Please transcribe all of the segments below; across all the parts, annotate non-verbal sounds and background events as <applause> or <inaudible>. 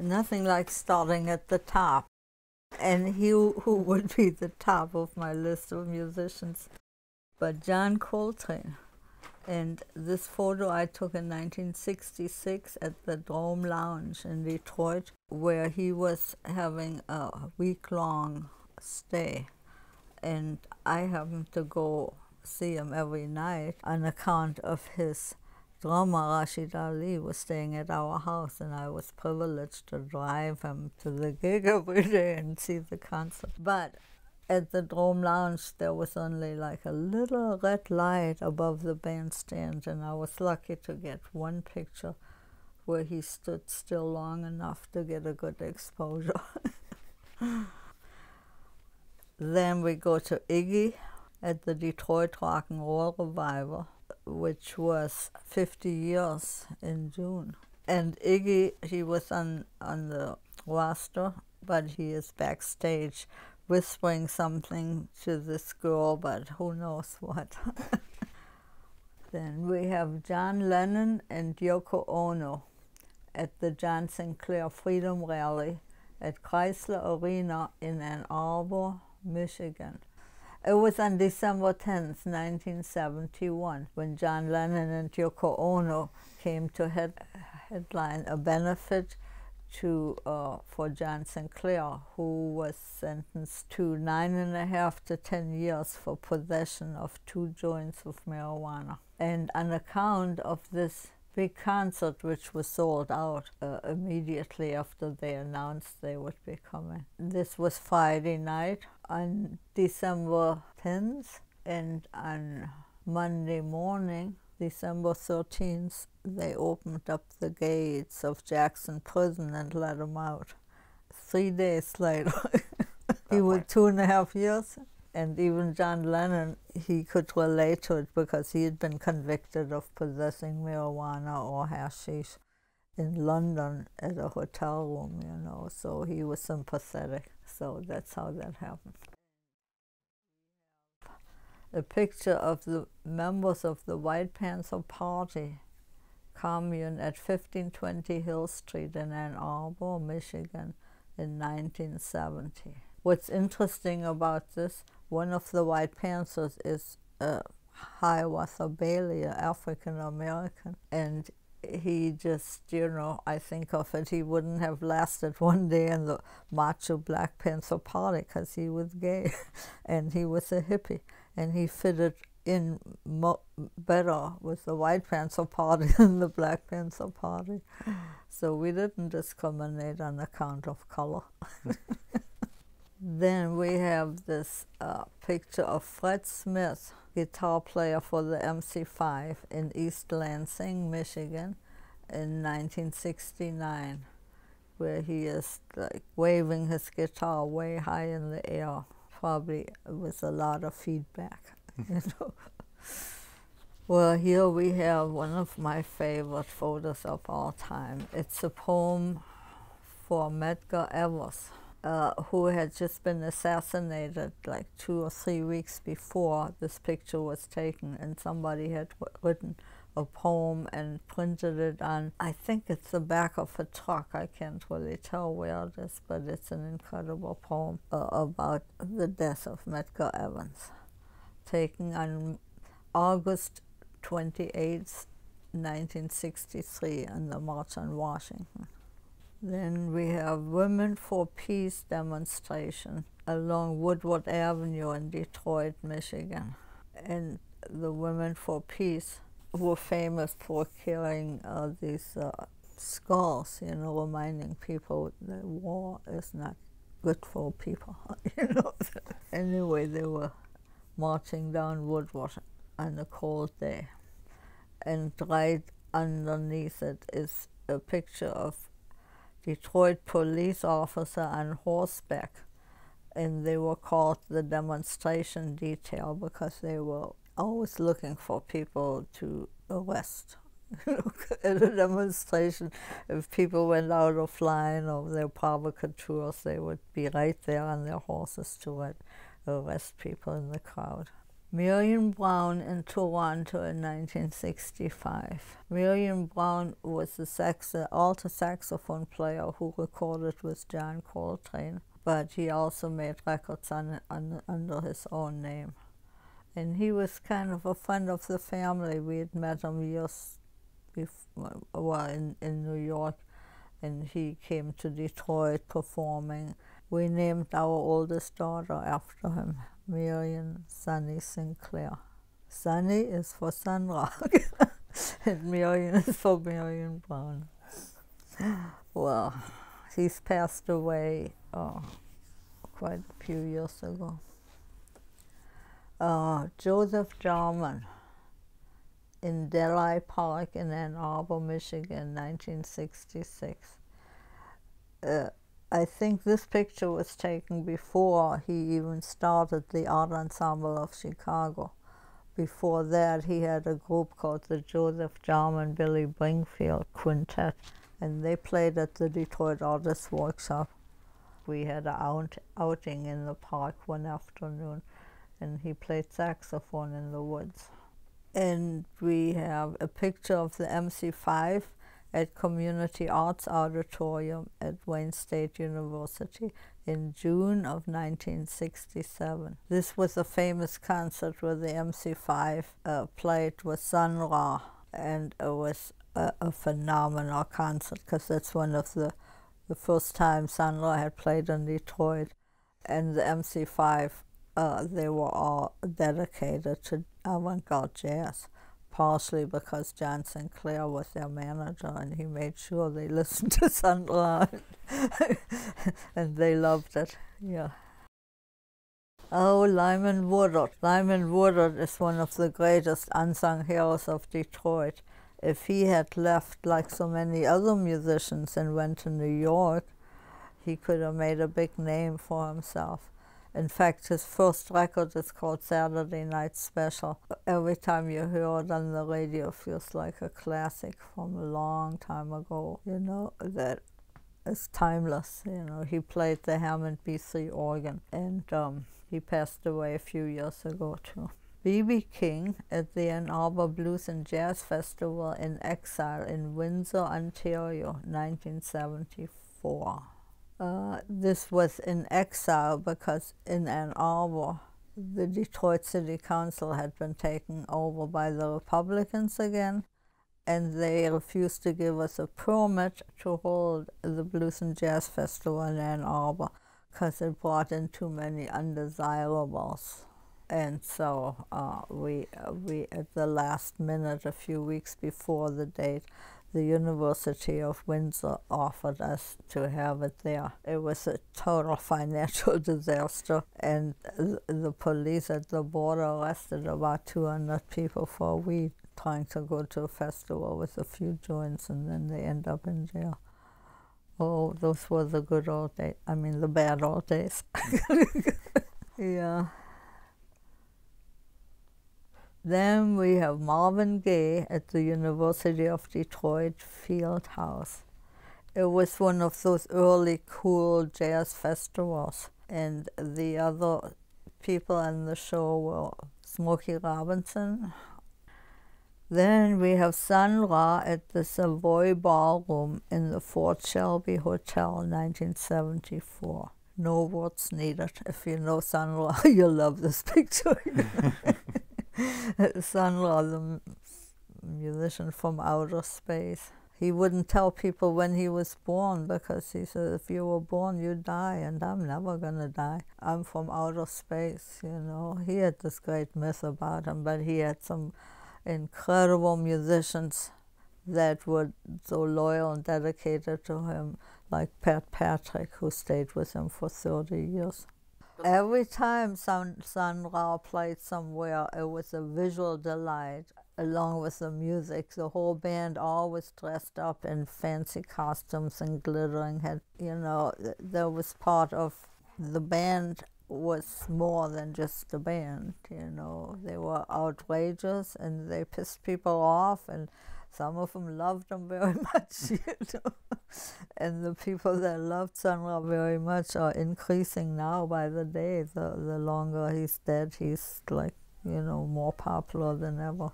Nothing like starting at the top. And he who would be the top of my list of musicians, but John Coltrane. And this photo I took in 1966 at the Dome Lounge in Detroit, where he was having a week long stay. And I happened to go see him every night on account of his drummer Rashied Ali was staying at our house, and I was privileged to drive him to the gig every day and see the concert. But at the Dome Lounge, there was only like a little red light above the bandstand, and I was lucky to get one picture where he stood still long enough to get a good exposure. <laughs> then we go to Iggy at the Detroit Rock and Roll Revival, which was 50 years in June. And Iggy, he was on, on the roster, but he is backstage whispering something to this girl, but who knows what. <laughs> then we have John Lennon and Yoko Ono at the John Sinclair Freedom Rally at Chrysler Arena in Ann Arbor, Michigan. It was on December 10, 1971, when John Lennon and Yoko Ono came to head, headline a benefit to uh, for John Sinclair, who was sentenced to nine and a half to ten years for possession of two joints of marijuana. And on account of this big concert, which was sold out uh, immediately after they announced they would be coming. This was Friday night on December 10th, and on Monday morning, December 13th, they opened up the gates of Jackson Prison and let him out. Three days later, <laughs> he oh, was two and a half years, and even John Lennon, he could relate to it because he had been convicted of possessing marijuana or hashish in London at a hotel room, you know, so he was sympathetic. So that's how that happened a picture of the members of the White Panther Party commune at 1520 Hill Street in Ann Arbor, Michigan in 1970. What's interesting about this, one of the White Panthers is uh, Hiawatha Bailey, an African American, and he just, you know, I think of it, he wouldn't have lasted one day in the macho Black Panther Party because he was gay <laughs> and he was a hippie and he fitted in better with the White Panther Party <laughs> than the Black Panther Party. So we didn't discriminate on account of color. <laughs> then we have this uh, picture of Fred Smith, guitar player for the MC5 in East Lansing, Michigan in 1969, where he is like waving his guitar way high in the air probably with a lot of feedback. <laughs> you know. Well, here we have one of my favorite photos of all time. It's a poem for Medgar Evers, uh, who had just been assassinated like two or three weeks before this picture was taken, and somebody had written a poem and printed it on, I think it's the back of a truck. I can't really tell where it is, but it's an incredible poem uh, about the death of Medgar Evers, taken on August 28th, 1963, on the March on Washington. Then we have Women for Peace demonstration along Woodward Avenue in Detroit, Michigan. And the Women for Peace were famous for killing uh, these uh, skulls, you know, reminding people that war is not good for people, <laughs> you know. <laughs> anyway, they were marching down Woodward on a cold day. And right underneath it is a picture of Detroit police officer on horseback. And they were called the demonstration detail because they were always looking for people to arrest <laughs> at a demonstration, if people went out of line or their provocateurs, they would be right there on their horses to arrest people in the crowd. Marion Brown in Toronto in 1965. Marion Brown was the sax alto saxophone player who recorded with John Coltrane, but he also made records on, on, under his own name. And he was kind of a friend of the family. We had met him years before, well, in, in New York, and he came to Detroit performing. We named our oldest daughter after him. Marion Sunny Sinclair. Sunny is for Sun <laughs> and Marion is for Marion Brown. Well, he's passed away oh, quite a few years ago. Uh, Joseph Jarman in Delhi Park in Ann Arbor, Michigan, 1966. Uh, I think this picture was taken before he even started the Art Ensemble of Chicago. Before that, he had a group called the Joseph Jarman Billy Brimfield Quintet, and they played at the Detroit Artists Workshop. We had an out outing in the park one afternoon, and he played saxophone in the woods. And we have a picture of the MC5 at Community Arts Auditorium at Wayne State University in June of 1967. This was a famous concert where the MC5 uh, played with Sun Ra, and it was a, a phenomenal concert because that's one of the, the first time Sun Ra had played in Detroit. And the MC5, uh, they were all dedicated to avant-garde jazz partially because John Sinclair was their manager and he made sure they <laughs> listened to Sun Ra <laughs> and they loved it. Yeah. Oh, Lyman Woodard. Lyman Woodard is one of the greatest unsung heroes of Detroit. If he had left like so many other musicians and went to New York, he could have made a big name for himself. In fact, his first record is called Saturday Night Special. Every time you hear it on the radio, it feels like a classic from a long time ago, you know, that is timeless. You know, he played the Hammond B3 organ, and um, he passed away a few years ago, too. B.B. King at the Ann Arbor Blues and Jazz Festival in Exile in Windsor, Ontario, 1974. Uh, this was in exile because in Ann Arbor, the Detroit City Council had been taken over by the Republicans again, and they refused to give us a permit to hold the Blues and Jazz Festival in Ann Arbor because it brought in too many undesirables. And so uh, we, uh, we, at the last minute, a few weeks before the date, the University of Windsor offered us to have it there. It was a total <laughs> financial disaster, and the police at the border arrested about 200 people for weed trying to go to a festival with a few joints, and then they end up in jail. Oh, those were the good old days. I mean, the bad old days. <laughs> Mm. yeah. Then we have Marvin Gaye at the University of Detroit Field House. It was one of those early cool jazz festivals, and the other people on the show were Smokey Robinson. Then we have Sun Ra at the Savoy Ballroom in the Fort Shelby Hotel, 1974. No words needed. If you know Sun Ra, <laughs> you'll love this picture. <laughs> <laughs> Sun Ra, the musician from outer space. He wouldn't tell people when he was born because he said, if you were born, you'd die, and I'm never going to die. I'm from outer space, you know. He had this great myth about him, but he had some incredible musicians that were so loyal and dedicated to him, like Pat Patrick, who stayed with him for 30 years. Every time Sun, Sun Ra played somewhere, it was a visual delight along with the music. The whole band always dressed up in fancy costumes and glittering head. You know, there was part of the band was more than just a band. You know, they were outrageous and they pissed people off and some of them loved him very <laughs> much, you know. and the people that loved Sun Ra very much are increasing now by the day. The, the longer he's dead, he's like, you know, more popular than ever.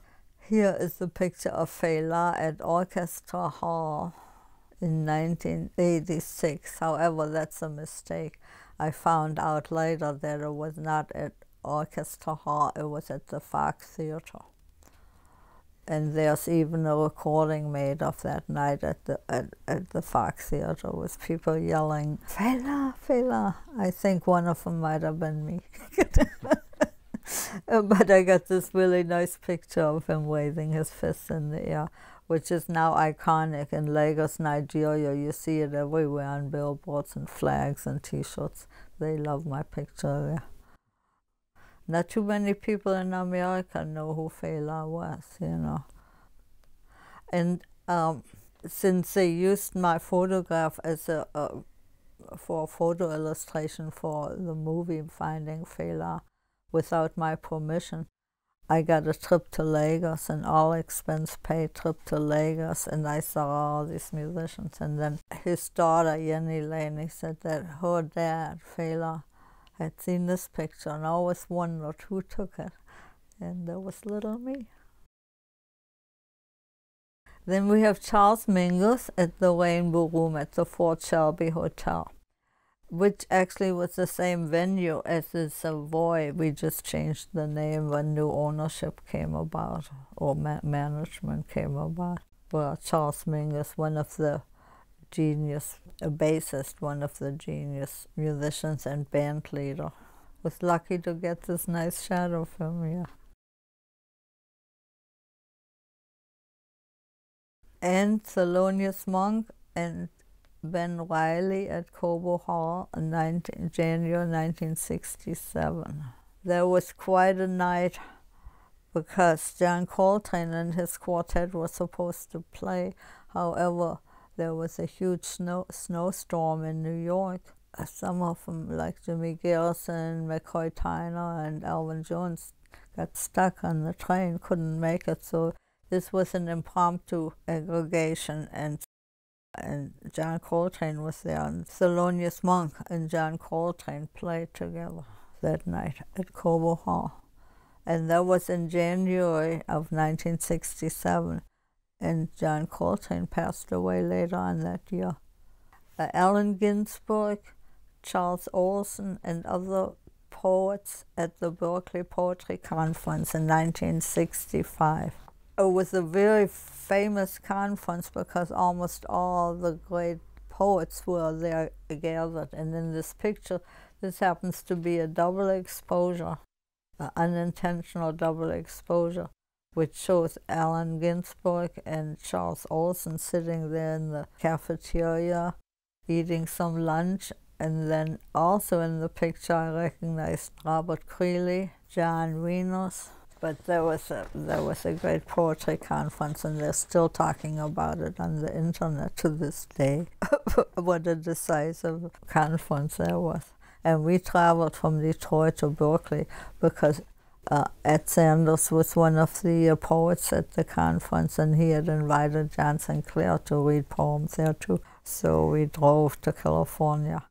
Here is a picture of Fela at Orchestra Hall in 1986. However, that's a mistake. I found out later that it was not at Orchestra Hall, it was at the Fox Theatre. And there's even a recording made of that night at the at, at the Fox Theatre with people yelling, Fela, Fela. I think one of them might have been me. <laughs> but I got this really nice picture of him waving his fist in the air which is now iconic in Lagos, Nigeria. You see it everywhere on billboards and flags and T-shirts. They love my picture there. Not too many people in America know who Fela was, you know. And um, since they used my photograph as a, a for a photo illustration for the movie Finding Fela without my permission, I got a trip to Lagos, an all expense paid trip to Lagos, and I saw all these musicians. And then his daughter, Yenny Lane, said that her dad, Fela, had seen this picture and I always wondered who took it. And there was little me. Then we have Charles Mingus at the Rainbow Room at the Fort Shelby Hotel which actually was the same venue as the Savoy. We just changed the name when new ownership came about or ma management came about. Well, Charles Mingus, one of the genius, a bassist, one of the genius musicians and band leader. Was lucky to get this nice of him, yeah. And Thelonious Monk and Ben Riley at Cobo Hall in 19, January 1967. There was quite a night because John Coltrane and his quartet were supposed to play. However, there was a huge snow, snowstorm in New York. Uh, some of them, like Jimmy Garrison, McCoy Tyner, and Elvin Jones, got stuck on the train, couldn't make it. So this was an impromptu aggregation, and and John Coltrane was there, and Thelonious Monk and John Coltrane played together that night at Cobo Hall. And that was in January of 1967, and John Coltrane passed away later on that year. Uh, Allen Ginsberg, Charles Olson, and other poets at the Berkeley Poetry Conference in 1965 it was a very famous conference because almost all the great poets were there gathered. And in this picture, this happens to be a double exposure, an unintentional double exposure, which shows Allen Ginsberg and Charles Olson sitting there in the cafeteria eating some lunch. And then also in the picture, I recognized Robert Creeley, John Wieners, but there was a there was a great poetry conference, and they're still talking about it on the internet to this day. <laughs> what a decisive conference there was. And we traveled from Detroit to Berkeley because uh, Ed Sanders was one of the uh, poets at the conference, and he had invited John Sinclair to read poems there too. So we drove to California.